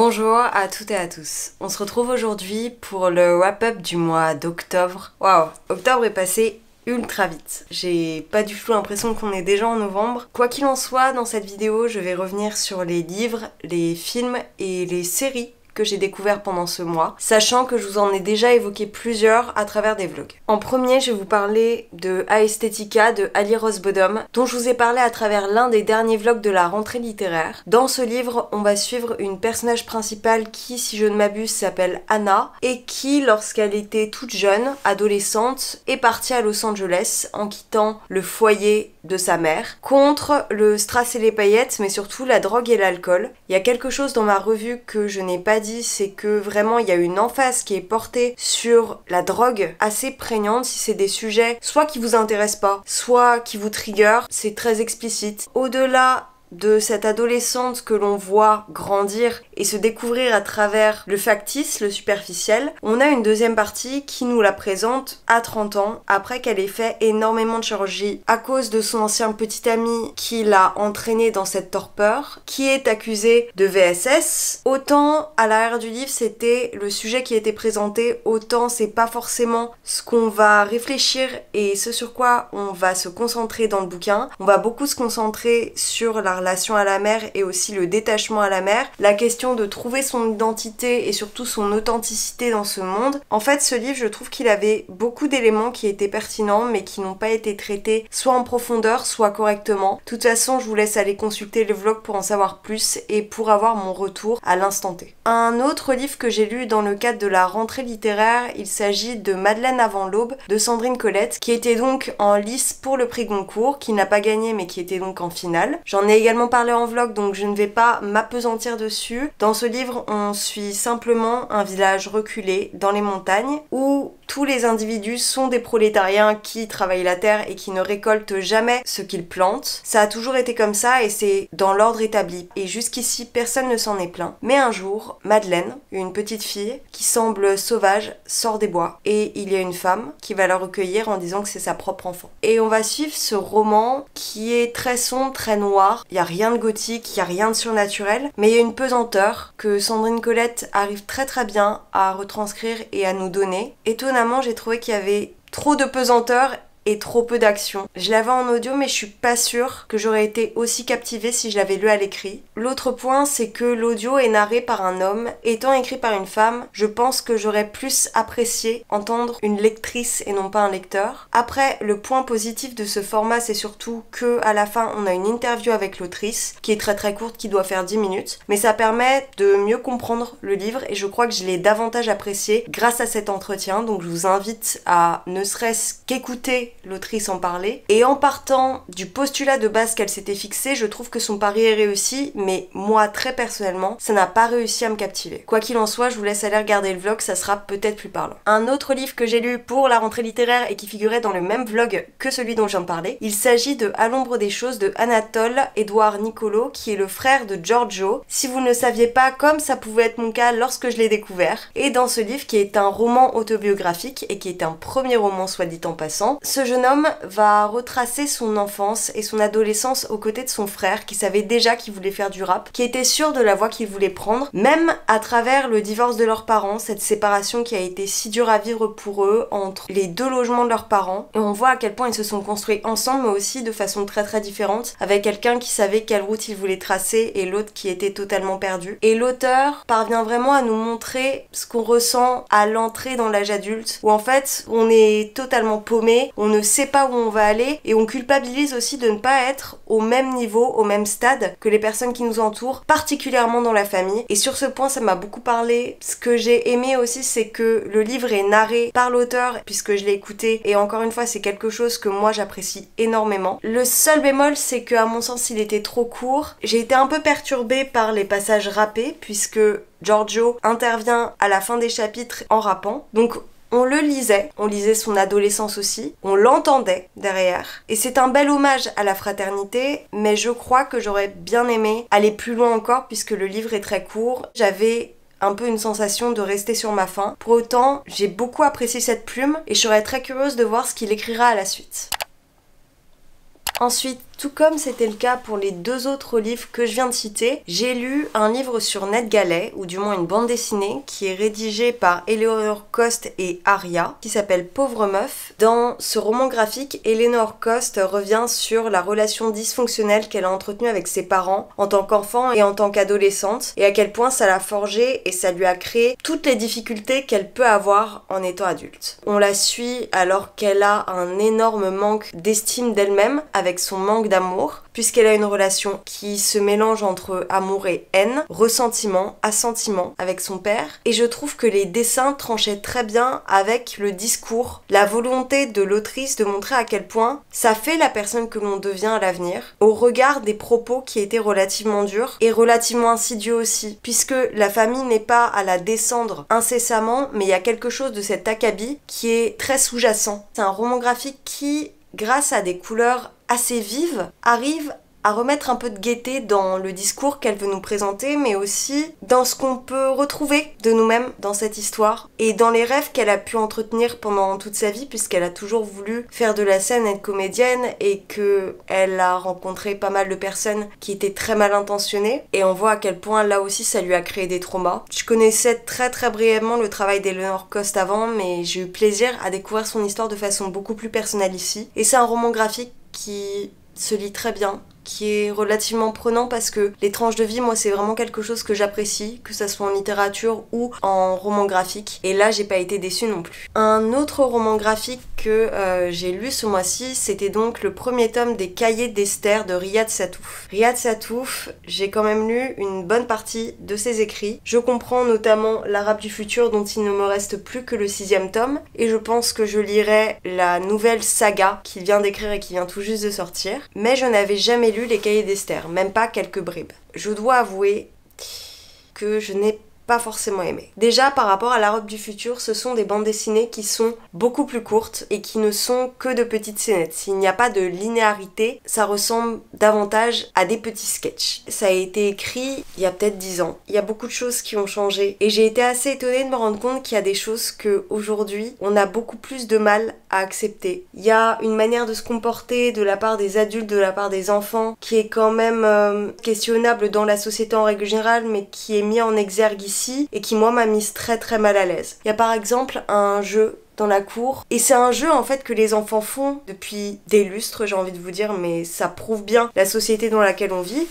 Bonjour à toutes et à tous. On se retrouve aujourd'hui pour le wrap-up du mois d'octobre. Waouh, octobre est passé ultra vite. J'ai pas du tout l'impression qu'on est déjà en novembre. Quoi qu'il en soit, dans cette vidéo, je vais revenir sur les livres, les films et les séries que j'ai découvert pendant ce mois, sachant que je vous en ai déjà évoqué plusieurs à travers des vlogs. En premier, je vais vous parler de Aesthetica de Ali Rosbodom, dont je vous ai parlé à travers l'un des derniers vlogs de la rentrée littéraire. Dans ce livre, on va suivre une personnage principale qui, si je ne m'abuse, s'appelle Anna, et qui, lorsqu'elle était toute jeune, adolescente, est partie à Los Angeles en quittant le foyer de sa mère contre le strass et les paillettes, mais surtout la drogue et l'alcool. Il y a quelque chose dans ma revue que je n'ai pas dit c'est que vraiment il y a une emphase qui est portée sur la drogue assez prégnante si c'est des sujets soit qui vous intéressent pas, soit qui vous trigger, c'est très explicite. Au-delà de cette adolescente que l'on voit grandir et se découvrir à travers le factice, le superficiel, on a une deuxième partie qui nous la présente à 30 ans, après qu'elle ait fait énormément de chirurgie à cause de son ancien petit ami qui l'a entraîné dans cette torpeur, qui est accusé de VSS. Autant à l'arrière du livre c'était le sujet qui était présenté, autant c'est pas forcément ce qu'on va réfléchir et ce sur quoi on va se concentrer dans le bouquin. On va beaucoup se concentrer sur la relation à la mère et aussi le détachement à la mère, la question de trouver son identité et surtout son authenticité dans ce monde. En fait, ce livre, je trouve qu'il avait beaucoup d'éléments qui étaient pertinents mais qui n'ont pas été traités soit en profondeur, soit correctement. De toute façon, je vous laisse aller consulter le vlog pour en savoir plus et pour avoir mon retour à l'instant T. Un autre livre que j'ai lu dans le cadre de la rentrée littéraire, il s'agit de Madeleine avant l'aube de Sandrine Colette, qui était donc en lice pour le prix Goncourt, qui n'a pas gagné mais qui était donc en finale. J'en ai également parlé en vlog donc je ne vais pas m'apesantir dessus. Dans ce livre, on suit simplement un village reculé dans les montagnes où tous les individus sont des prolétariens qui travaillent la terre et qui ne récoltent jamais ce qu'ils plantent. Ça a toujours été comme ça et c'est dans l'ordre établi. Et jusqu'ici, personne ne s'en est plaint. Mais un jour, Madeleine, une petite fille qui semble sauvage, sort des bois et il y a une femme qui va la recueillir en disant que c'est sa propre enfant. Et on va suivre ce roman qui est très sombre, très noir. Il a rien de gothique, il y a rien de surnaturel, mais il y a une pesanteur que Sandrine Colette arrive très très bien à retranscrire et à nous donner. Étonnamment, j'ai trouvé qu'il y avait trop de pesanteur et trop peu d'action. Je l'avais en audio mais je suis pas sûre que j'aurais été aussi captivée si je l'avais lu à l'écrit. L'autre point c'est que l'audio est narré par un homme. Étant écrit par une femme, je pense que j'aurais plus apprécié entendre une lectrice et non pas un lecteur. Après, le point positif de ce format c'est surtout que à la fin on a une interview avec l'autrice qui est très très courte qui doit faire 10 minutes. Mais ça permet de mieux comprendre le livre et je crois que je l'ai davantage apprécié grâce à cet entretien. Donc je vous invite à ne serait-ce qu'écouter l'autrice en parlait. Et en partant du postulat de base qu'elle s'était fixé, je trouve que son pari est réussi, mais moi, très personnellement, ça n'a pas réussi à me captiver. Quoi qu'il en soit, je vous laisse aller regarder le vlog, ça sera peut-être plus parlant. Un autre livre que j'ai lu pour la rentrée littéraire et qui figurait dans le même vlog que celui dont je viens de parler, il s'agit de À l'ombre des choses de Anatole Edouard Nicolo, qui est le frère de Giorgio. Si vous ne saviez pas, comme ça pouvait être mon cas lorsque je l'ai découvert, et dans ce livre qui est un roman autobiographique et qui est un premier roman soit dit en passant, ce jeune homme va retracer son enfance et son adolescence aux côtés de son frère qui savait déjà qu'il voulait faire du rap, qui était sûr de la voie qu'il voulait prendre, même à travers le divorce de leurs parents, cette séparation qui a été si dure à vivre pour eux entre les deux logements de leurs parents. Et on voit à quel point ils se sont construits ensemble, mais aussi de façon très très différente, avec quelqu'un qui savait quelle route il voulait tracer et l'autre qui était totalement perdu. Et l'auteur parvient vraiment à nous montrer ce qu'on ressent à l'entrée dans l'âge adulte, où en fait on est totalement paumé, on ne sait pas où on va aller et on culpabilise aussi de ne pas être au même niveau, au même stade que les personnes qui nous entourent, particulièrement dans la famille. Et sur ce point, ça m'a beaucoup parlé. Ce que j'ai aimé aussi, c'est que le livre est narré par l'auteur puisque je l'ai écouté et encore une fois, c'est quelque chose que moi j'apprécie énormément. Le seul bémol, c'est que à mon sens, il était trop court. J'ai été un peu perturbée par les passages rappés puisque Giorgio intervient à la fin des chapitres en rappant. Donc on le lisait, on lisait son adolescence aussi, on l'entendait derrière. Et c'est un bel hommage à la fraternité, mais je crois que j'aurais bien aimé aller plus loin encore puisque le livre est très court. J'avais un peu une sensation de rester sur ma faim. Pour autant, j'ai beaucoup apprécié cette plume et je serais très curieuse de voir ce qu'il écrira à la suite. Ensuite, Tout comme c'était le cas pour les deux autres livres que je viens de citer, j'ai lu un livre sur Ned Gallet, ou du moins une bande dessinée, qui est rédigée par Eleanor Cost et Aria, qui s'appelle Pauvre Meuf. Dans ce roman graphique, Eleanor Cost revient sur la relation dysfonctionnelle qu'elle a entretenue avec ses parents en tant qu'enfant et en tant qu'adolescente, et à quel point ça l'a forgée et ça lui a créé toutes les difficultés qu'elle peut avoir en étant adulte. On la suit alors qu'elle a un énorme manque d'estime d'elle-même avec son manque d'amour, puisqu'elle a une relation qui se mélange entre amour et haine, ressentiment, assentiment avec son père. Et je trouve que les dessins tranchaient très bien avec le discours, la volonté de l'autrice de montrer à quel point ça fait la personne que l'on devient à l'avenir, au regard des propos qui étaient relativement durs et relativement insidieux aussi, puisque la famille n'est pas à la descendre incessamment, mais il y a quelque chose de cet acabit qui est très sous-jacent. C'est un roman graphique qui grâce à des couleurs assez vives, arrive à remettre un peu de gaieté dans le discours qu'elle veut nous présenter, mais aussi dans ce qu'on peut retrouver de nous-mêmes dans cette histoire et dans les rêves qu'elle a pu entretenir pendant toute sa vie, puisqu'elle a toujours voulu faire de la scène, être comédienne et que elle a rencontré pas mal de personnes qui étaient très mal intentionnées. Et on voit à quel point là aussi ça lui a créé des traumas. Je connaissais très très brièvement le travail d'Eleanor Cost avant, mais j'ai eu plaisir à découvrir son histoire de façon beaucoup plus personnelle ici. Et c'est un roman graphique qui se lit très bien, qui est relativement prenant parce que les tranches de vie, moi, c'est vraiment quelque chose que j'apprécie, que ça soit en littérature ou en roman graphique. Et là, j'ai pas été déçue non plus. Un autre roman graphique euh, j'ai lu ce mois-ci, c'était donc le premier tome des Cahiers d'Esther de Riyad Satouf. Riyad Satouf, j'ai quand même lu une bonne partie de ses écrits. Je comprends notamment l'Arabe du futur dont il ne me reste plus que le sixième tome, et je pense que je lirai la nouvelle saga qu'il vient d'écrire et qui vient tout juste de sortir. Mais je n'avais jamais lu les cahiers d'Esther, même pas quelques bribes. Je dois avouer que je n'ai pas forcément aimé. Déjà par rapport à la robe du futur, ce sont des bandes dessinées qui sont beaucoup plus courtes et qui ne sont que de petites scénettes. S'il n'y a pas de linéarité, ça ressemble davantage à des petits sketchs. Ça a été écrit il y a peut-être 10 ans. Il y a beaucoup de choses qui ont changé et j'ai été assez étonnée de me rendre compte qu'il y a des choses que aujourd'hui on a beaucoup plus de mal à accepter. Il y a une manière de se comporter de la part des adultes, de la part des enfants qui est quand même euh, questionnable dans la société en règle générale mais qui est mis en exergue ici et qui moi m'a mise très très mal à l'aise. Il y a par exemple un jeu dans la cour. Et c'est un jeu en fait que les enfants font depuis des lustres, j'ai envie de vous dire, mais ça prouve bien la société dans laquelle on vit.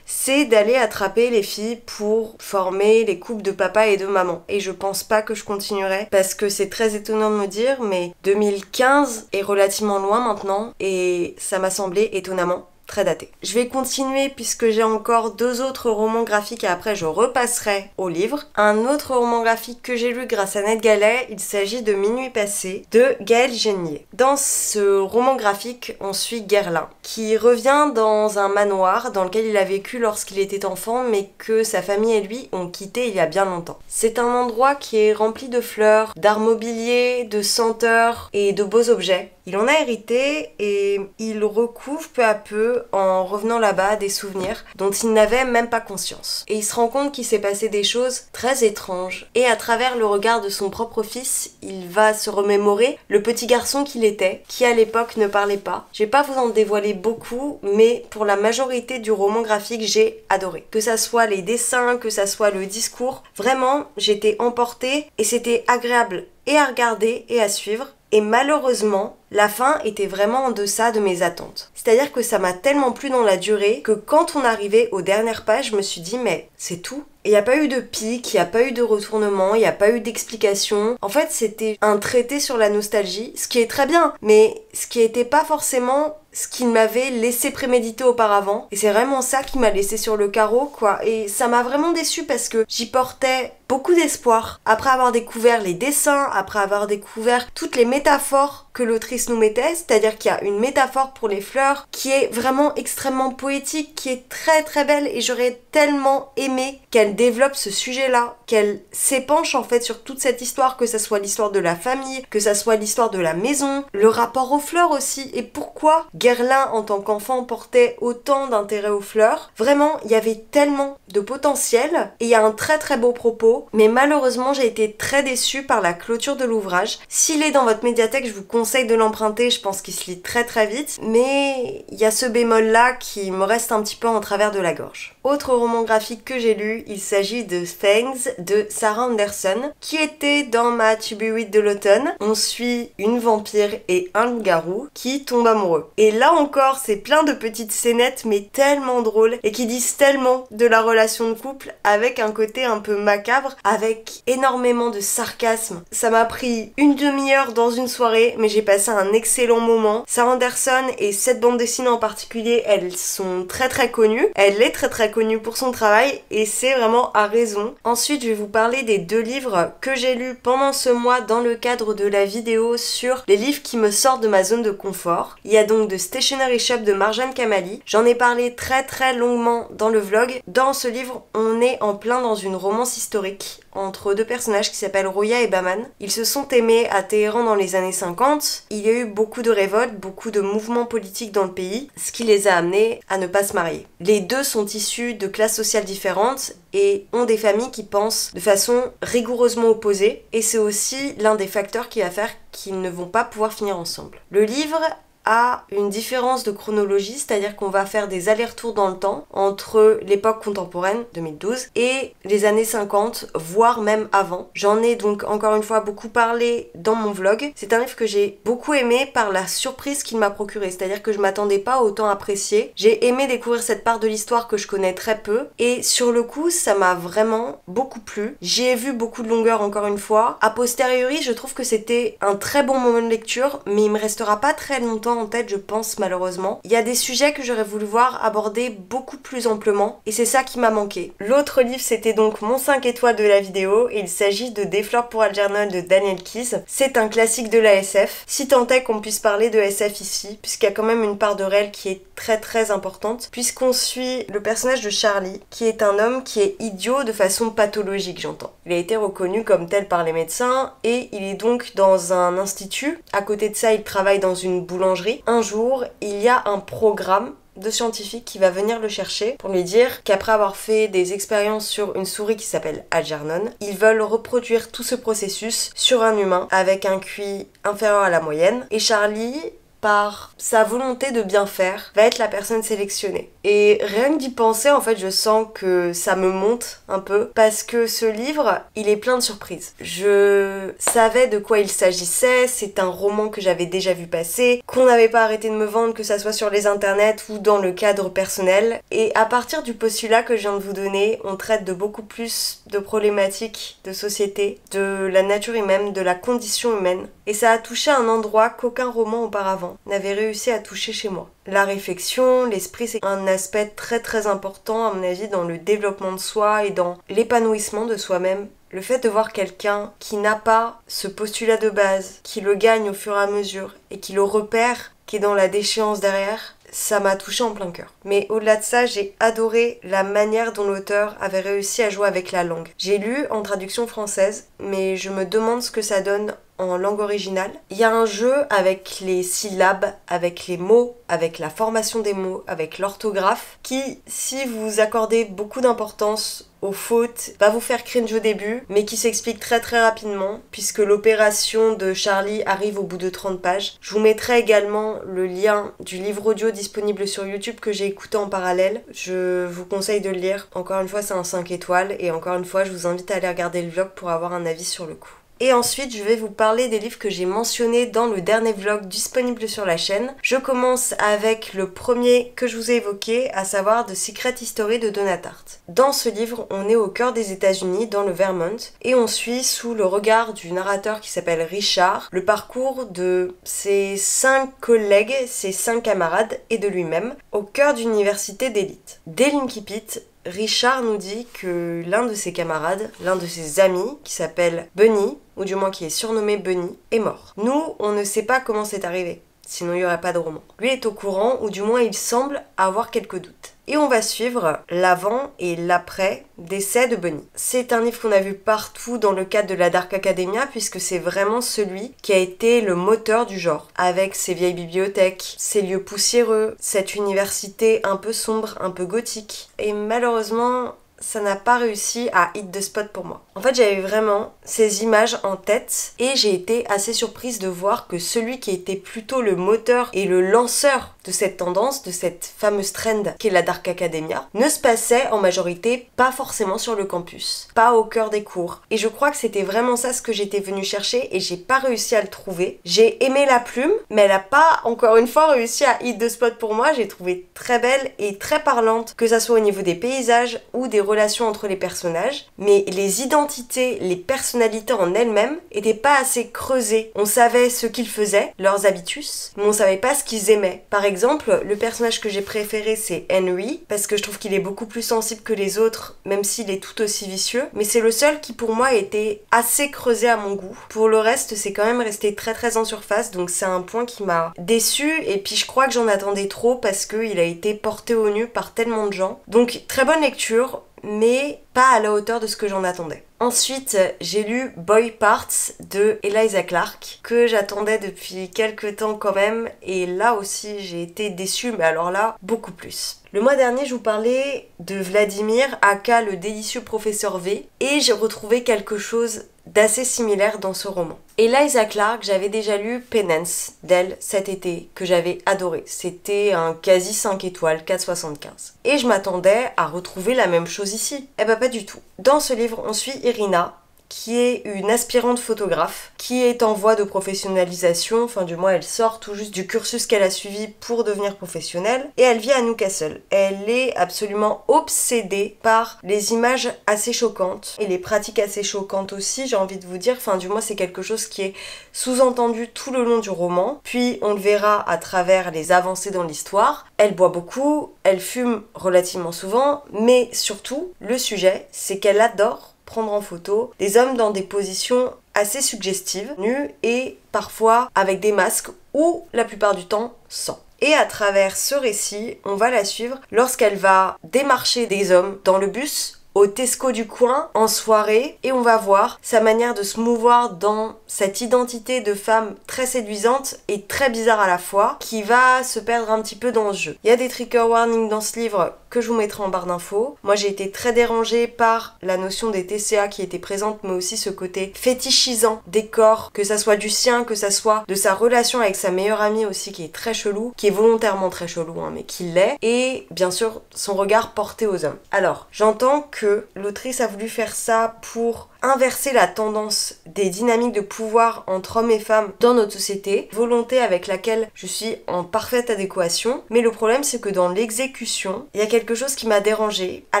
C'est d'aller attraper les filles pour former les couples de papa et de maman. Et je pense pas que je continuerai parce que c'est très étonnant de me dire, mais 2015 est relativement loin maintenant et ça m'a semblé étonnamment très daté. Je vais continuer puisque j'ai encore deux autres romans graphiques et après je repasserai au livre. Un autre roman graphique que j'ai lu grâce à Ned Gallet, il s'agit de Minuit passé de Gaël Génier. Dans ce roman graphique, on suit Guerlain qui revient dans un manoir dans lequel il a vécu lorsqu'il était enfant mais que sa famille et lui ont quitté il y a bien longtemps. C'est un endroit qui est rempli de fleurs, d'art mobilier, de senteurs et de beaux objets. Il en a hérité et il recouvre peu à peu en revenant là-bas des souvenirs dont il n'avait même pas conscience. Et il se rend compte qu'il s'est passé des choses très étranges. Et à travers le regard de son propre fils, il va se remémorer le petit garçon qu'il était, qui à l'époque ne parlait pas. Je vais pas vous en dévoiler beaucoup, mais pour la majorité du roman graphique, j'ai adoré. Que ça soit les dessins, que ça soit le discours, vraiment, j'étais emportée et c'était agréable et à regarder et à suivre. Et malheureusement, la fin était vraiment en deçà de mes attentes. C'est-à-dire que ça m'a tellement plu dans la durée que quand on arrivait aux dernières pages, je me suis dit mais c'est tout. Il n'y a pas eu de pic, il n'y a pas eu de retournement, il n'y a pas eu d'explication. En fait, c'était un traité sur la nostalgie, ce qui est très bien, mais ce qui n'était pas forcément ce qu'il m'avait laissé préméditer auparavant. Et c'est vraiment ça qui m'a laissé sur le carreau, quoi. Et ça m'a vraiment déçu parce que j'y portais beaucoup d'espoir. Après avoir découvert les dessins, après avoir découvert toutes les métaphores que l'autrice nous c'est-à-dire qu'il y a une métaphore pour les fleurs qui est vraiment extrêmement poétique, qui est très très belle et j'aurais tellement aimé qu'elle développe ce sujet-là, qu'elle s'épanche en fait sur toute cette histoire, que ça soit l'histoire de la famille, que ça soit l'histoire de la maison, le rapport aux fleurs aussi, et pourquoi Guerlain en tant qu'enfant portait autant d'intérêt aux fleurs. Vraiment, il y avait tellement de potentiel et il y a un très très beau propos, mais malheureusement j'ai été très déçue par la clôture de l'ouvrage. S'il est dans votre médiathèque, je vous conseille de l'emprunter je pense qu'il se lit très très vite, mais il y a ce bémol là qui me reste un petit peu en travers de la gorge. Autre roman graphique que j'ai lu, il s'agit de Fangs de Sarah Anderson, qui était dans ma to de l'automne. On suit une vampire et un loup-garou qui tombent amoureux. Et là encore, c'est plein de petites scénettes mais tellement drôles et qui disent tellement de la relation de couple avec un côté un peu macabre, avec énormément de sarcasme. Ça m'a pris une demi-heure dans une soirée, mais j'ai passé un excellent moment. Sarah Anderson et cette bande dessinée en particulier, elles sont très très connues. Elle est très très connue pour son travail et c'est vraiment à raison. Ensuite, je vais vous parler des deux livres que j'ai lus pendant ce mois dans le cadre de la vidéo sur les livres qui me sortent de ma zone de confort. Il y a donc The Stationery Shop de Marjane Kamali. J'en ai parlé très très longuement dans le vlog. Dans ce livre, on est en plein dans une romance historique entre deux personnages qui s'appellent Roya et Baman. Ils se sont aimés à Téhéran dans les années 50. Il y a eu beaucoup de révoltes, beaucoup de mouvements politiques dans le pays, ce qui les a amenés à ne pas se marier. Les deux sont issus de classes sociales différentes et ont des familles qui pensent de façon rigoureusement opposée et c'est aussi l'un des facteurs qui va faire qu'ils ne vont pas pouvoir finir ensemble. Le livre a une différence de chronologie, c'est-à-dire qu'on va faire des allers-retours dans le temps entre l'époque contemporaine, 2012, et les années 50, voire même avant. J'en ai donc encore une fois beaucoup parlé dans mon vlog. C'est un livre que j'ai beaucoup aimé par la surprise qu'il m'a procuré, c'est-à-dire que je m'attendais pas autant apprécier. J'ai aimé découvrir cette part de l'histoire que je connais très peu, et sur le coup, ça m'a vraiment beaucoup plu. J'y ai vu beaucoup de longueur encore une fois. A posteriori, je trouve que c'était un très bon moment de lecture, mais il me restera pas très longtemps en tête, je pense, malheureusement. Il y a des sujets que j'aurais voulu voir abordés beaucoup plus amplement, et c'est ça qui m'a manqué. L'autre livre, c'était donc mon 5 étoiles de la vidéo, et il s'agit de Des fleurs pour Algernon de Daniel Keyes. C'est un classique de la SF, si tant est qu'on puisse parler de SF ici, puisqu'il y a quand même une part de réel qui est très très importante, puisqu'on suit le personnage de Charlie, qui est un homme qui est idiot de façon pathologique, j'entends. Il a été reconnu comme tel par les médecins, et il est donc dans un institut. À côté de ça, il travaille dans une boulangerie un jour, il y a un programme de scientifique qui va venir le chercher pour lui dire qu'après avoir fait des expériences sur une souris qui s'appelle Algernon, ils veulent reproduire tout ce processus sur un humain avec un QI inférieur à la moyenne. Et Charlie par sa volonté de bien faire, va être la personne sélectionnée. Et rien que d'y penser, en fait, je sens que ça me monte un peu parce que ce livre, il est plein de surprises. Je savais de quoi il s'agissait, c'est un roman que j'avais déjà vu passer, qu'on n'avait pas arrêté de me vendre, que ça soit sur les internets ou dans le cadre personnel. Et à partir du postulat que je viens de vous donner, on traite de beaucoup plus de problématiques de société, de la nature humaine, de la condition humaine. Et ça a touché un endroit qu'aucun roman auparavant n'avait réussi à toucher chez moi. La réflexion, l'esprit, c'est un aspect très très important à mon avis dans le développement de soi et dans l'épanouissement de soi-même. Le fait de voir quelqu'un qui n'a pas ce postulat de base, qui le gagne au fur et à mesure et qui le repère, qui est dans la déchéance derrière, ça m'a touché en plein cœur. Mais au-delà de ça, j'ai adoré la manière dont l'auteur avait réussi à jouer avec la langue. J'ai lu en traduction française, mais je me demande ce que ça donne en langue originale. Il y a un jeu avec les syllabes, avec les mots, avec la formation des mots, avec l'orthographe, qui, si vous accordez beaucoup d'importance aux fautes, va vous faire cringe au début, mais qui s'explique très très rapidement, puisque l'opération de Charlie arrive au bout de 30 pages. Je vous mettrai également le lien du livre audio disponible sur YouTube que j'ai écouté en parallèle. Je vous conseille de le lire. Encore une fois, c'est un 5 étoiles, et encore une fois, je vous invite à aller regarder le vlog pour avoir un avis sur le coup. Et ensuite, je vais vous parler des livres que j'ai mentionnés dans le dernier vlog disponible sur la chaîne. Je commence avec le premier que je vous ai évoqué, à savoir The Secret History de Donatart. Dans ce livre, on est au cœur des États-Unis, dans le Vermont, et on suit sous le regard du narrateur qui s'appelle Richard le parcours de ses cinq collègues, ses cinq camarades et de lui-même au cœur d'une université d'élite. Dès l'Inkipit, Richard nous dit que l'un de ses camarades, l'un de ses amis, qui s'appelle Bunny, ou du moins qui est surnommé Bunny, est mort. Nous, on ne sait pas comment c'est arrivé, sinon il n'y aurait pas de roman. Lui est au courant, ou du moins il semble avoir quelques doutes et on va suivre l'avant et l'après décès de Bunny. C'est un livre qu'on a vu partout dans le cadre de la Dark Academia puisque c'est vraiment celui qui a été le moteur du genre, avec ses vieilles bibliothèques, ses lieux poussiéreux, cette université un peu sombre, un peu gothique. Et malheureusement, ça n'a pas réussi à hit the spot pour moi. En fait, j'avais vraiment ces images en tête et j'ai été assez surprise de voir que celui qui était plutôt le moteur et le lanceur de cette tendance, de cette fameuse trend qu'est la Dark Academia, ne se passait en majorité pas forcément sur le campus, pas au cœur des cours. Et je crois que c'était vraiment ça ce que j'étais venue chercher et j'ai pas réussi à le trouver. J'ai aimé la plume, mais elle a pas encore une fois réussi à hit the spot pour moi. J'ai trouvé très belle et très parlante, que ça soit au niveau des paysages ou des relations entre les personnages, mais les identités, les personnalités en elles-mêmes étaient pas assez creusées. On savait ce qu'ils faisaient, leurs habitus, mais on savait pas ce qu'ils aimaient. Par exemple, le personnage que j'ai préféré c'est Henry, parce que je trouve qu'il est beaucoup plus sensible que les autres, même s'il est tout aussi vicieux, mais c'est le seul qui pour moi était assez creusé à mon goût. Pour le reste, c'est quand même resté très très en surface, donc c'est un point qui m'a déçu, et puis je crois que j'en attendais trop parce qu'il a été porté au nu par tellement de gens. Donc très bonne lecture, mais pas à la hauteur de ce que j'en attendais. Ensuite, j'ai lu Boy Parts de Eliza Clark, que j'attendais depuis quelques temps quand même, et là aussi j'ai été déçue, mais alors là, beaucoup plus. Le mois dernier, je vous parlais de Vladimir, aka le délicieux professeur V, et j'ai retrouvé quelque chose d'assez similaire dans ce roman. Eliza Clark, j'avais déjà lu Penance d'elle cet été, que j'avais adoré. C'était un quasi 5 étoiles, 4,75. Et je m'attendais à retrouver la même chose ici. Eh ben pas du tout. Dans ce livre, on suit Irina, qui est une aspirante photographe, qui est en voie de professionnalisation, enfin du moins elle sort tout juste du cursus qu'elle a suivi pour devenir professionnelle, et elle vit à Newcastle. Elle est absolument obsédée par les images assez choquantes, et les pratiques assez choquantes aussi, j'ai envie de vous dire, enfin du moins c'est quelque chose qui est sous-entendu tout le long du roman, puis on le verra à travers les avancées dans l'histoire. Elle boit beaucoup, elle fume relativement souvent, mais surtout, le sujet, c'est qu'elle adore prendre en photo des hommes dans des positions assez suggestives, nus et parfois avec des masques ou la plupart du temps sans. Et à travers ce récit, on va la suivre lorsqu'elle va démarcher des hommes dans le bus au Tesco du coin en soirée et on va voir sa manière de se mouvoir dans cette identité de femme très séduisante et très bizarre à la fois qui va se perdre un petit peu dans ce jeu. Il y a des trigger warnings dans ce livre que je vous mettrai en barre d'infos. Moi j'ai été très dérangée par la notion des TCA qui était présente mais aussi ce côté fétichisant des corps, que ça soit du sien, que ça soit de sa relation avec sa meilleure amie aussi qui est très chelou, qui est volontairement très chelou hein, mais qui l'est, et bien sûr son regard porté aux hommes. Alors j'entends que l'autrice a voulu faire ça pour inverser la tendance des dynamiques de pouvoir entre hommes et femmes dans notre société, volonté avec laquelle je suis en parfaite adéquation, mais le problème c'est que dans l'exécution, il y a quelque chose qui m'a dérangé. À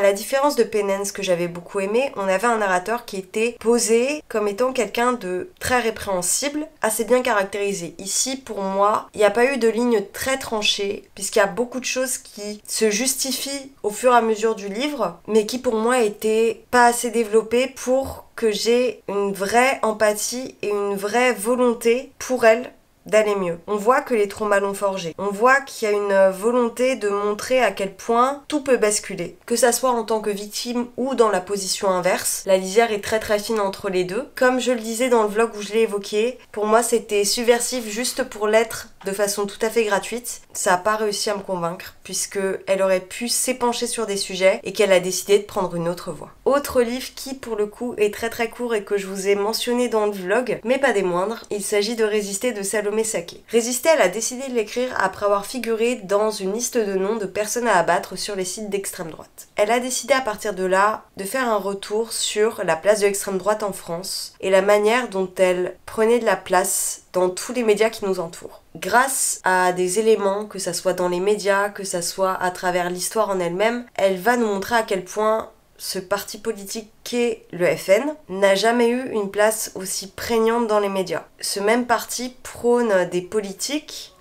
la différence de Penance que j'avais beaucoup aimé, on avait un narrateur qui était posé comme étant quelqu'un de très répréhensible, assez bien caractérisé. Ici, pour moi, il n'y a pas eu de ligne très tranchée, puisqu'il y a beaucoup de choses qui se justifient au fur et à mesure du livre, mais qui pour moi étaient pas assez développées pour que j'ai une vraie empathie et une vraie volonté pour elle d'aller mieux. On voit que les traumas l'ont forgé. On voit qu'il y a une volonté de montrer à quel point tout peut basculer. Que ça soit en tant que victime ou dans la position inverse, la lisière est très très fine entre les deux. Comme je le disais dans le vlog où je l'ai évoqué, pour moi c'était subversif juste pour l'être de façon tout à fait gratuite. Ça n'a pas réussi à me convaincre puisque elle aurait pu s'épancher sur des sujets et qu'elle a décidé de prendre une autre voie. Autre livre qui pour le coup est très très court et que je vous ai mentionné dans le vlog, mais pas des moindres, il s'agit de Résister de Salomé Saké. Résister, elle a décidé de l'écrire après avoir figuré dans une liste de noms de personnes à abattre sur les sites d'extrême droite. Elle a décidé à partir de là de faire un retour sur la place de l'extrême droite en France et la manière dont elle prenait de la place dans tous les médias qui nous entourent. Grâce à des éléments, que ça soit dans les médias, que ça soit à travers l'histoire en elle-même, elle va nous montrer à quel point ce parti politique qu'est le FN n'a jamais eu une place aussi prégnante dans les médias. Ce même parti prône des politiques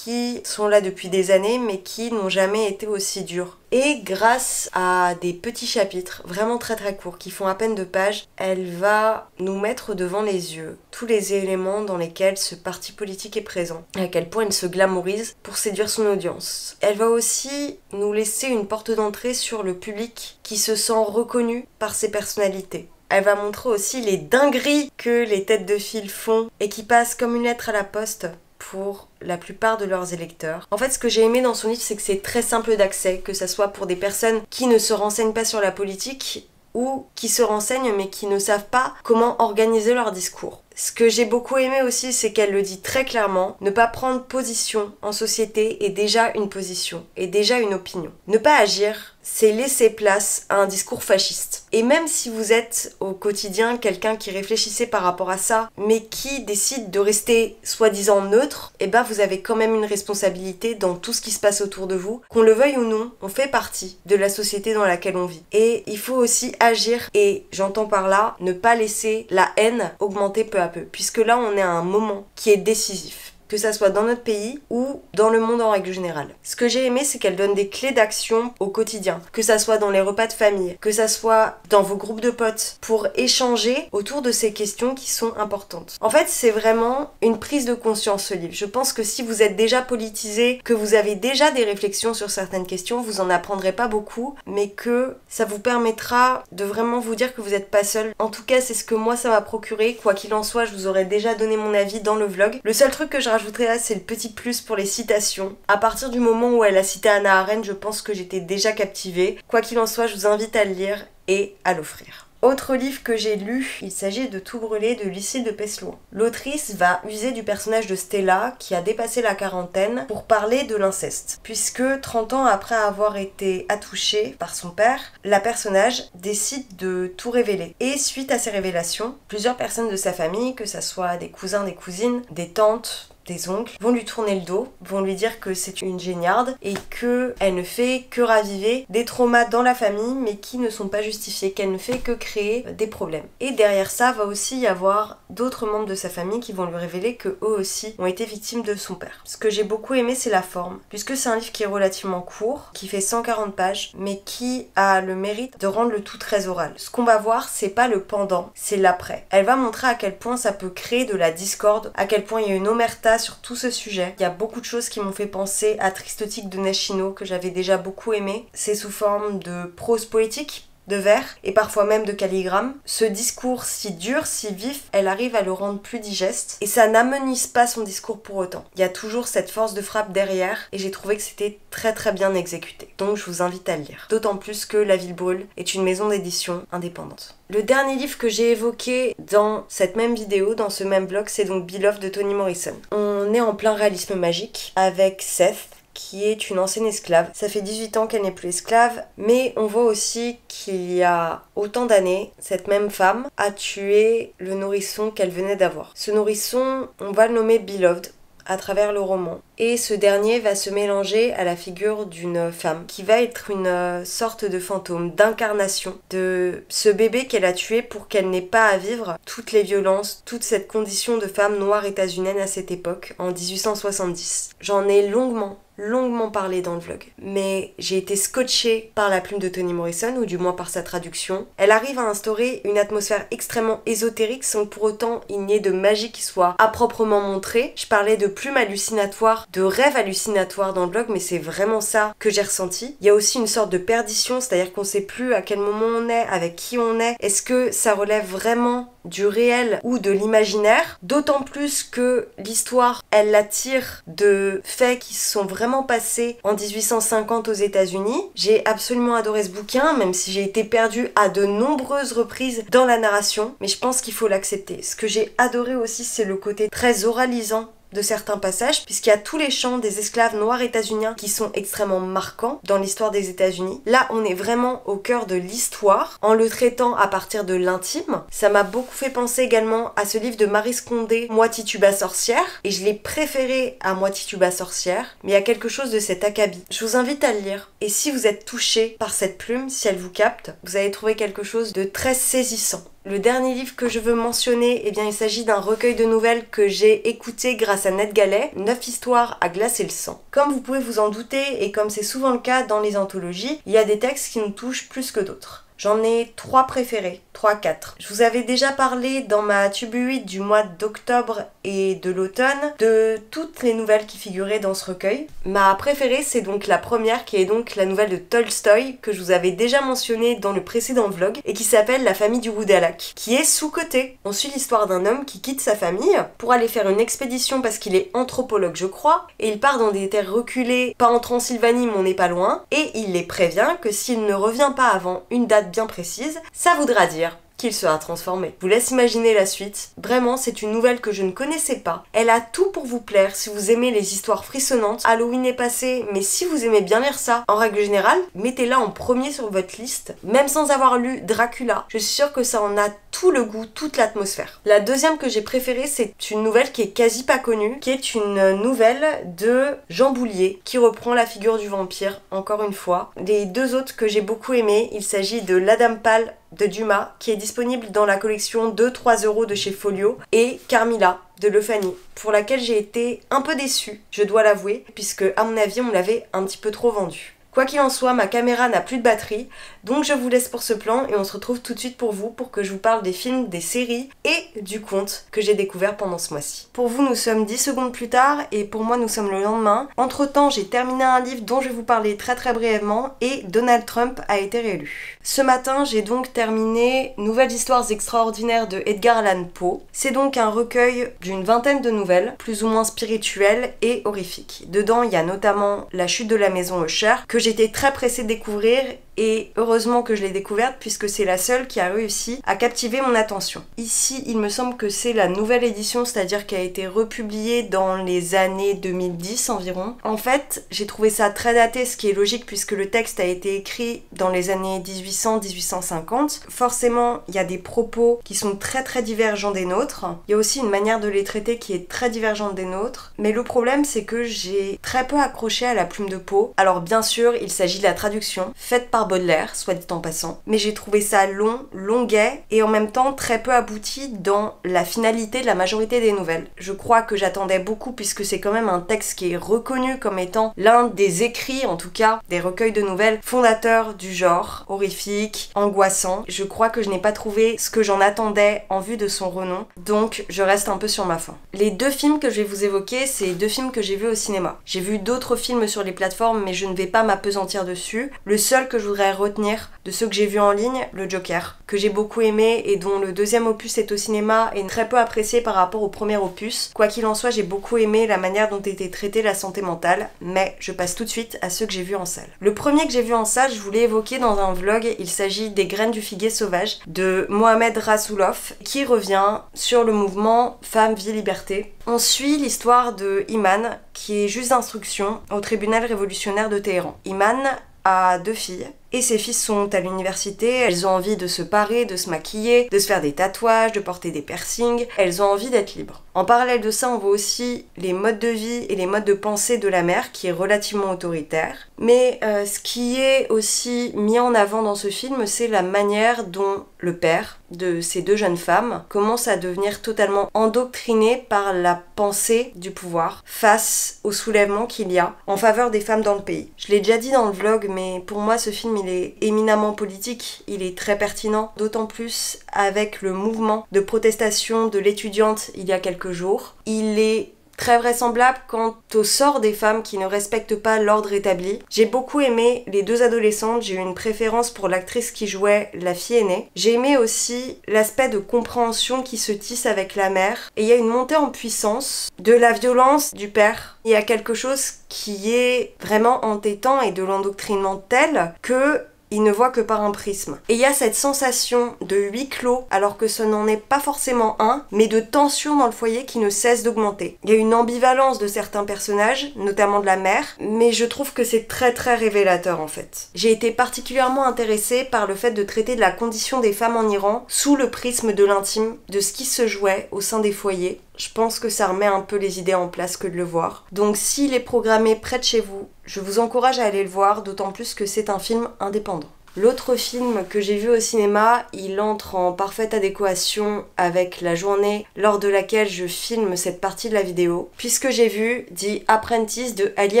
qui sont là depuis des années mais qui n'ont jamais été aussi durs. Et grâce à des petits chapitres vraiment très très courts qui font à peine deux pages, elle va nous mettre devant les yeux tous les éléments dans lesquels ce parti politique est présent, à quel point il se glamourise pour séduire son audience. Elle va aussi nous laisser une porte d'entrée sur le public qui se sent reconnu par ses personnalités. Elle va montrer aussi les dingueries que les têtes de file font et qui passent comme une lettre à la poste pour la plupart de leurs électeurs. En fait, ce que j'ai aimé dans son livre, c'est que c'est très simple d'accès, que ce soit pour des personnes qui ne se renseignent pas sur la politique ou qui se renseignent mais qui ne savent pas comment organiser leur discours. Ce que j'ai beaucoup aimé aussi, c'est qu'elle le dit très clairement, ne pas prendre position en société est déjà une position, est déjà une opinion. Ne pas agir, c'est laisser place à un discours fasciste. Et même si vous êtes au quotidien quelqu'un qui réfléchissait par rapport à ça, mais qui décide de rester soi-disant neutre, eh ben vous avez quand même une responsabilité dans tout ce qui se passe autour de vous. Qu'on le veuille ou non, on fait partie de la société dans laquelle on vit. Et il faut aussi agir, et j'entends par là, ne pas laisser la haine augmenter peu à peu, puisque là on est à un moment qui est décisif que ça soit dans notre pays ou dans le monde en règle générale. Ce que j'ai aimé, c'est qu'elle donne des clés d'action au quotidien, que ça soit dans les repas de famille, que ça soit dans vos groupes de potes, pour échanger autour de ces questions qui sont importantes. En fait, c'est vraiment une prise de conscience ce livre. Je pense que si vous êtes déjà politisé, que vous avez déjà des réflexions sur certaines questions, vous en apprendrez pas beaucoup, mais que ça vous permettra de vraiment vous dire que vous n'êtes pas seul. En tout cas, c'est ce que moi ça m'a procuré. Quoi qu'il en soit, je vous aurais déjà donné mon avis dans le vlog. Le seul truc que je rajouterai là, c'est le petit plus pour les citations. À partir du moment où elle a cité Anna Arendt, je pense que j'étais déjà captivée. Quoi qu'il en soit, je vous invite à le lire et à l'offrir. Autre livre que j'ai lu, il s'agit de Tout brûler de Lucie de Pesloin. L'autrice va user du personnage de Stella qui a dépassé la quarantaine pour parler de l'inceste. Puisque 30 ans après avoir été attouchée par son père, la personnage décide de tout révéler. Et suite à ces révélations, plusieurs personnes de sa famille, que ce soit des cousins, des cousines, des tantes, des oncles vont lui tourner le dos, vont lui dire que c'est une géniarde et que elle ne fait que raviver des traumas dans la famille mais qui ne sont pas justifiés, qu'elle ne fait que créer des problèmes. Et derrière ça va aussi y avoir d'autres membres de sa famille qui vont lui révéler que eux aussi ont été victimes de son père. Ce que j'ai beaucoup aimé c'est la forme, puisque c'est un livre qui est relativement court, qui fait 140 pages, mais qui a le mérite de rendre le tout très oral. Ce qu'on va voir c'est pas le pendant, c'est l'après. Elle va montrer à quel point ça peut créer de la discorde, à quel point il y a une omerta sur tout ce sujet. Il y a beaucoup de choses qui m'ont fait penser à Tristotique de Neshino que j'avais déjà beaucoup aimé. C'est sous forme de prose poétique de vers et parfois même de calligramme. Ce discours si dur, si vif, elle arrive à le rendre plus digeste et ça n'amenuise pas son discours pour autant. Il y a toujours cette force de frappe derrière et j'ai trouvé que c'était très très bien exécuté. Donc je vous invite à le lire. D'autant plus que La Ville Brûle est une maison d'édition indépendante. Le dernier livre que j'ai évoqué dans cette même vidéo, dans ce même blog, c'est donc Beloved de Toni Morrison. On est en plein réalisme magique avec Seth, qui est une ancienne esclave. Ça fait 18 ans qu'elle n'est plus esclave, mais on voit aussi qu'il y a autant d'années, cette même femme a tué le nourrisson qu'elle venait d'avoir. Ce nourrisson, on va le nommer Beloved à travers le roman. Et ce dernier va se mélanger à la figure d'une femme qui va être une sorte de fantôme, d'incarnation de ce bébé qu'elle a tué pour qu'elle n'ait pas à vivre toutes les violences, toute cette condition de femme noire états-unienne à cette époque, en 1870. J'en ai longuement longuement parlé dans le vlog. Mais j'ai été scotchée par la plume de Toni Morrison, ou du moins par sa traduction. Elle arrive à instaurer une atmosphère extrêmement ésotérique sans pour autant il n'y ait de magie qui soit à proprement montrée. Je parlais de plumes hallucinatoires, de rêves hallucinatoires dans le vlog, mais c'est vraiment ça que j'ai ressenti. Il y a aussi une sorte de perdition, c'est-à-dire qu'on sait plus à quel moment on est, avec qui on est. Est-ce que ça relève vraiment du réel ou de l'imaginaire, d'autant plus que l'histoire, elle la tire de faits qui sont vraiment passés en 1850 aux États-Unis. J'ai absolument adoré ce bouquin, même si j'ai été perdue à de nombreuses reprises dans la narration, mais je pense qu'il faut l'accepter. Ce que j'ai adoré aussi, c'est le côté très oralisant de certains passages, puisqu'il y a tous les chants des esclaves noirs états-uniens qui sont extrêmement marquants dans l'histoire des États-Unis. Là, on est vraiment au cœur de l'histoire, en le traitant à partir de l'intime. Ça m'a beaucoup fait penser également à ce livre de Marie Scondé, Moi Tituba sorcière, et je l'ai préféré à Moi Tituba sorcière, mais il y a quelque chose de cet acabit. Je vous invite à le lire, et si vous êtes touché par cette plume, si elle vous capte, vous allez trouver quelque chose de très saisissant. Le dernier livre que je veux mentionner, eh bien, il s'agit d'un recueil de nouvelles que j'ai écouté grâce à Ned Gallet, 9 histoires à glacer le sang. Comme vous pouvez vous en douter, et comme c'est souvent le cas dans les anthologies, il y a des textes qui nous touchent plus que d'autres. J'en ai trois préférés, 3-4. Je vous avais déjà parlé dans ma tubuite du mois d'octobre et de l'automne de toutes les nouvelles qui figuraient dans ce recueil. Ma préférée, c'est donc la première qui est donc la nouvelle de Tolstoy que je vous avais déjà mentionnée dans le précédent vlog et qui s'appelle La famille du Woudalak, qui est sous-cotée. On suit l'histoire d'un homme qui quitte sa famille pour aller faire une expédition parce qu'il est anthropologue, je crois, et il part dans des terres reculées, pas en Transylvanie, mais on n'est pas loin, et il les prévient que s'il ne revient pas avant une date bien précise, ça voudra dire qu'il sera transformé. Je vous laisse imaginer la suite. Vraiment, c'est une nouvelle que je ne connaissais pas. Elle a tout pour vous plaire si vous aimez les histoires frissonnantes. Halloween est passé, mais si vous aimez bien lire ça, en règle générale, mettez-la en premier sur votre liste. Même sans avoir lu Dracula, je suis sûre que ça en a tout le goût, toute l'atmosphère. La deuxième que j'ai préférée, c'est une nouvelle qui est quasi pas connue, qui est une nouvelle de Jean Boulier, qui reprend la figure du vampire, encore une fois. Les deux autres que j'ai beaucoup aimées, il s'agit de La Dame Pâle de Dumas, qui est disponible dans la collection 2-3 euros de chez Folio, et Carmilla de Lefany, pour laquelle j'ai été un peu déçue, je dois l'avouer, puisque à mon avis on l'avait un petit peu trop vendu. Quoi qu'il en soit, ma caméra n'a plus de batterie, donc je vous laisse pour ce plan et on se retrouve tout de suite pour vous pour que je vous parle des films, des séries et du conte que j'ai découvert pendant ce mois-ci. Pour vous, nous sommes 10 secondes plus tard et pour moi, nous sommes le lendemain. Entre temps, j'ai terminé un livre dont je vais vous parler très très brièvement et Donald Trump a été réélu. Ce matin, j'ai donc terminé Nouvelles histoires extraordinaires de Edgar Allan Poe. C'est donc un recueil d'une vingtaine de nouvelles, plus ou moins spirituelles et horrifiques. Dedans, il y a notamment La chute de la maison Usher que j'ai j'étais très pressée de découvrir et heureusement que je l'ai découverte puisque c'est la seule qui a réussi à captiver mon attention. Ici, il me semble que c'est la nouvelle édition, c'est-à-dire qu'elle a été republiée dans les années 2010 environ. En fait, j'ai trouvé ça très daté, ce qui est logique puisque le texte a été écrit dans les années 1800-1850. Forcément, il y a des propos qui sont très très divergents des nôtres. Il y a aussi une manière de les traiter qui est très divergente des nôtres. Mais le problème, c'est que j'ai très peu accroché à la plume de peau. Alors bien sûr, il s'agit de la traduction faite par Baudelaire, soit dit en passant. Mais j'ai trouvé ça long, longuet et en même temps très peu abouti dans la finalité de la majorité des nouvelles. Je crois que j'attendais beaucoup puisque c'est quand même un texte qui est reconnu comme étant l'un des écrits, en tout cas, des recueils de nouvelles fondateurs du genre, horrifique, angoissant. Je crois que je n'ai pas trouvé ce que j'en attendais en vue de son renom, donc je reste un peu sur ma faim. Les deux films que je vais vous évoquer, c'est deux films que j'ai vus au cinéma. J'ai vu d'autres films sur les plateformes, mais je ne vais pas m'apesantir dessus. Le seul que je voudrais retenir de ceux que j'ai vus en ligne, le Joker, que j'ai beaucoup aimé et dont le deuxième opus est au cinéma et très peu apprécié par rapport au premier opus. Quoi qu'il en soit, j'ai beaucoup aimé la manière dont était traitée la santé mentale, mais je passe tout de suite à ceux que j'ai vus en salle. Le premier que j'ai vu en salle, je voulais évoquer dans un vlog, il s'agit des graines du figuier sauvage de Mohamed Rasoulov qui revient sur le mouvement Femme, Vie, Liberté. On suit l'histoire de Iman, qui est juge d'instruction au tribunal révolutionnaire de Téhéran. Iman a deux filles et ses fils sont à l'université, elles ont envie de se parer, de se maquiller, de se faire des tatouages, de porter des piercings, elles ont envie d'être libres. En parallèle de ça, on voit aussi les modes de vie et les modes de pensée de la mère qui est relativement autoritaire. Mais euh, ce qui est aussi mis en avant dans ce film, c'est la manière dont le père de ces deux jeunes femmes commence à devenir totalement endoctriné par la pensée du pouvoir face au soulèvement qu'il y a en faveur des femmes dans le pays. Je l'ai déjà dit dans le vlog, mais pour moi ce film il est éminemment politique, il est très pertinent, d'autant plus avec le mouvement de protestation de l'étudiante il y a quelques jours. Il est très vraisemblable quant au sort des femmes qui ne respectent pas l'ordre établi. J'ai beaucoup aimé les deux adolescentes, j'ai eu une préférence pour l'actrice qui jouait la fille aînée. J'ai aimé aussi l'aspect de compréhension qui se tisse avec la mère. Et il y a une montée en puissance de la violence du père. Il y a quelque chose qui est vraiment entêtant et de l'endoctrinement tel que il ne voit que par un prisme. Et il y a cette sensation de huis clos, alors que ce n'en est pas forcément un, mais de tension dans le foyer qui ne cesse d'augmenter. Il y a une ambivalence de certains personnages, notamment de la mère, mais je trouve que c'est très très révélateur en fait. J'ai été particulièrement intéressée par le fait de traiter de la condition des femmes en Iran sous le prisme de l'intime, de ce qui se jouait au sein des foyers, je pense que ça remet un peu les idées en place que de le voir. Donc s'il est programmé près de chez vous, je vous encourage à aller le voir, d'autant plus que c'est un film indépendant. L'autre film que j'ai vu au cinéma, il entre en parfaite adéquation avec la journée lors de laquelle je filme cette partie de la vidéo, puisque j'ai vu The Apprentice de Ali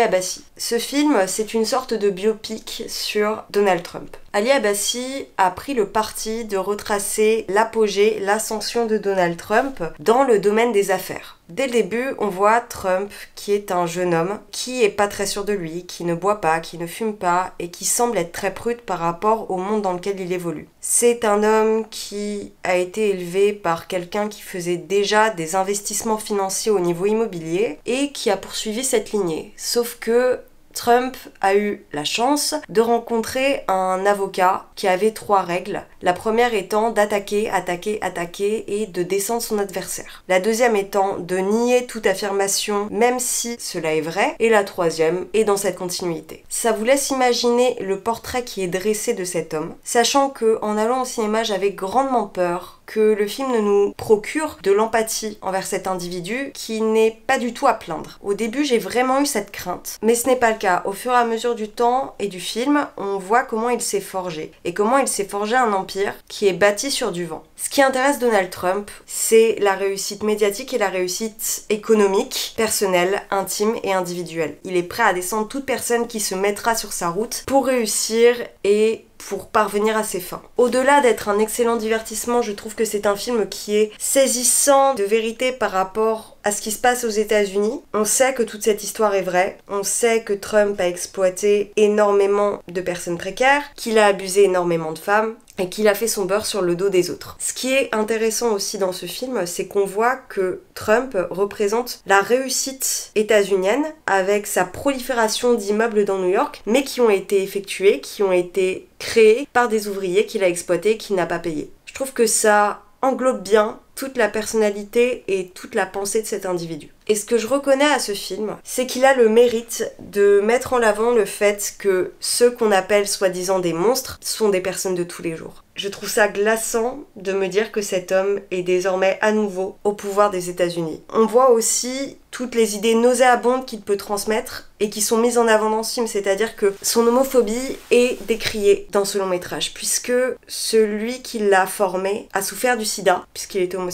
Abassi. Ce film, c'est une sorte de biopic sur Donald Trump. Ali Abbasi a pris le parti de retracer l'apogée, l'ascension de Donald Trump dans le domaine des affaires. Dès le début, on voit Trump qui est un jeune homme qui est pas très sûr de lui, qui ne boit pas, qui ne fume pas et qui semble être très prude par rapport au monde dans lequel il évolue. C'est un homme qui a été élevé par quelqu'un qui faisait déjà des investissements financiers au niveau immobilier et qui a poursuivi cette lignée. Sauf que Trump a eu la chance de rencontrer un avocat qui avait trois règles. La première étant d'attaquer, attaquer, attaquer et de descendre son adversaire. La deuxième étant de nier toute affirmation même si cela est vrai. Et la troisième est dans cette continuité. Ça vous laisse imaginer le portrait qui est dressé de cet homme, sachant que en allant au cinéma j'avais grandement peur que le film ne nous procure de l'empathie envers cet individu qui n'est pas du tout à plaindre. Au début, j'ai vraiment eu cette crainte, mais ce n'est pas le cas. Au fur et à mesure du temps et du film, on voit comment il s'est forgé et comment il s'est forgé un empire qui est bâti sur du vent. Ce qui intéresse Donald Trump, c'est la réussite médiatique et la réussite économique, personnelle, intime et individuelle. Il est prêt à descendre toute personne qui se mettra sur sa route pour réussir et pour parvenir à ses fins. Au-delà d'être un excellent divertissement, je trouve que c'est un film qui est saisissant de vérité par rapport à ce qui se passe aux États-Unis. On sait que toute cette histoire est vraie. On sait que Trump a exploité énormément de personnes précaires, qu'il a abusé énormément de femmes, et qu'il a fait son beurre sur le dos des autres. Ce qui est intéressant aussi dans ce film, c'est qu'on voit que Trump représente la réussite états-unienne avec sa prolifération d'immeubles dans New York, mais qui ont été effectués, qui ont été créés par des ouvriers qu'il a exploités, qu'il n'a pas payés. Je trouve que ça englobe bien toute la personnalité et toute la pensée de cet individu. Et ce que je reconnais à ce film, c'est qu'il a le mérite de mettre en avant le fait que ceux qu'on appelle soi-disant des monstres sont des personnes de tous les jours. Je trouve ça glaçant de me dire que cet homme est désormais à nouveau au pouvoir des États-Unis. On voit aussi toutes les idées nauséabondes qu'il peut transmettre et qui sont mises en avant dans ce film, c'est-à-dire que son homophobie est décriée dans ce long métrage, puisque celui qui l'a formé a souffert du sida, puisqu'il était homosexuel,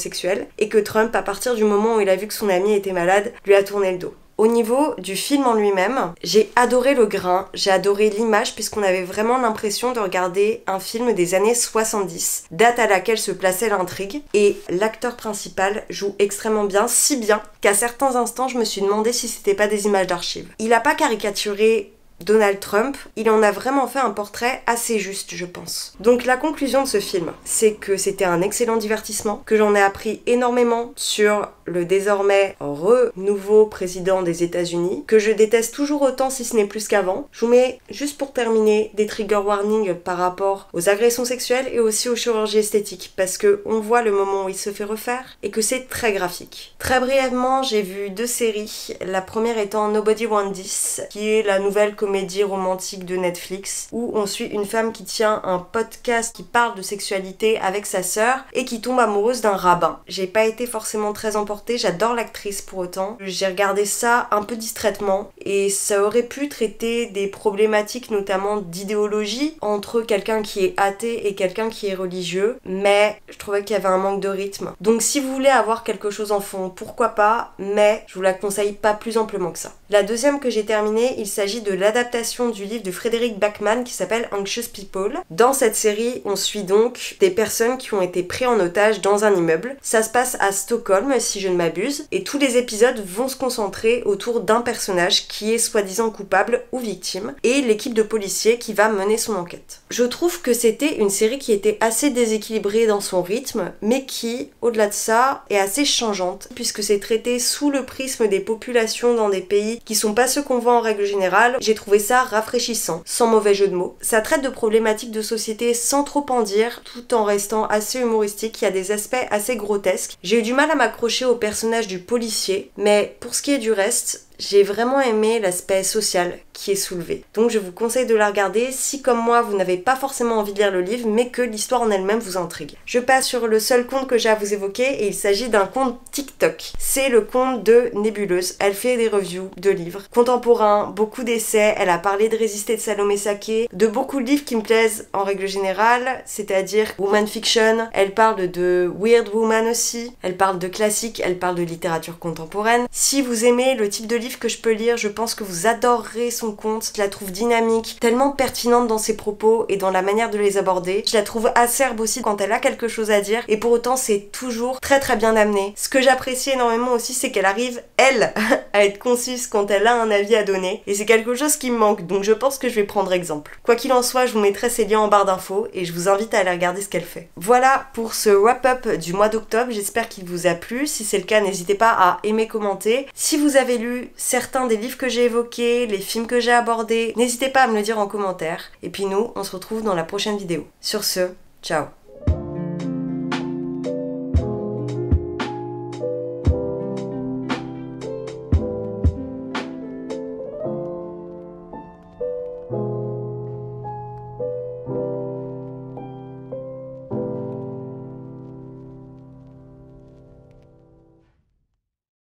et que Trump, à partir du moment où il a vu que son ami était malade, lui a tourné le dos. Au niveau du film en lui-même, j'ai adoré le grain, j'ai adoré l'image puisqu'on avait vraiment l'impression de regarder un film des années 70, date à laquelle se plaçait l'intrigue, et l'acteur principal joue extrêmement bien, si bien qu'à certains instants je me suis demandé si c'était pas des images d'archives. Il a pas caricaturé Donald Trump, il en a vraiment fait un portrait assez juste, je pense. Donc la conclusion de ce film, c'est que c'était un excellent divertissement, que j'en ai appris énormément sur le désormais renouveau président des États-Unis, que je déteste toujours autant si ce n'est plus qu'avant. Je vous mets juste pour terminer des trigger warnings par rapport aux agressions sexuelles et aussi aux chirurgies esthétiques, parce que on voit le moment où il se fait refaire et que c'est très graphique. Très brièvement, j'ai vu deux séries, la première étant Nobody Want This, qui est la nouvelle comédie romantique de Netflix, où on suit une femme qui tient un podcast qui parle de sexualité avec sa sœur et qui tombe amoureuse d'un rabbin. J'ai pas été forcément très emportée j'adore l'actrice pour autant. J'ai regardé ça un peu distraitement et ça aurait pu traiter des problématiques notamment d'idéologie entre quelqu'un qui est athée et quelqu'un qui est religieux, mais je trouvais qu'il y avait un manque de rythme. Donc si vous voulez avoir quelque chose en fond, pourquoi pas, mais je vous la conseille pas plus amplement que ça. La deuxième que j'ai terminée, il s'agit de l'adaptation du livre de Frédéric Bachmann qui s'appelle Anxious People. Dans cette série, on suit donc des personnes qui ont été prises en otage dans un immeuble. Ça se passe à Stockholm, si je ne m'abuse, et tous les épisodes vont se concentrer autour d'un personnage qui est soi-disant coupable ou victime, et l'équipe de policiers qui va mener son enquête. Je trouve que c'était une série qui était assez déséquilibrée dans son rythme, mais qui, au-delà de ça, est assez changeante, puisque c'est traité sous le prisme des populations dans des pays qui sont pas ceux qu'on voit en règle générale. J'ai ça rafraîchissant, sans mauvais jeu de mots. Ça traite de problématiques de société sans trop en dire, tout en restant assez humoristique. Il y a des aspects assez grotesques. J'ai eu du mal à m'accrocher au personnage du policier, mais pour ce qui est du reste, j'ai vraiment aimé l'aspect social qui est soulevé. Donc je vous conseille de la regarder si comme moi vous n'avez pas forcément envie de lire le livre mais que l'histoire en elle-même vous intrigue. Je passe sur le seul compte que j'ai à vous évoquer et il s'agit d'un compte TikTok. C'est le compte de Nébuleuse. Elle fait des reviews de livres contemporains, beaucoup d'essais, elle a parlé de Résister de Salomé Saké, de beaucoup de livres qui me plaisent en règle générale, c'est-à-dire Woman Fiction, elle parle de Weird Woman aussi, elle parle de classiques, elle parle de littérature contemporaine. Si vous aimez le type de livre que je peux lire, je pense que vous adorerez son conte. Je la trouve dynamique, tellement pertinente dans ses propos et dans la manière de les aborder. Je la trouve acerbe aussi quand elle a quelque chose à dire et pour autant c'est toujours très très bien amené. Ce que j'apprécie énormément aussi c'est qu'elle arrive, elle, à être concise quand elle a un avis à donner et c'est quelque chose qui me manque donc je pense que je vais prendre exemple. Quoi qu'il en soit, je vous mettrai ses liens en barre d'infos et je vous invite à aller regarder ce qu'elle fait. Voilà pour ce wrap-up du mois d'octobre, j'espère qu'il vous a plu. Si c'est le cas, n'hésitez pas à aimer, commenter. Si vous avez lu certains des livres que j'ai évoqués, les films que j'ai abordés, n'hésitez pas à me le dire en commentaire. Et puis nous, on se retrouve dans la prochaine vidéo. Sur ce, ciao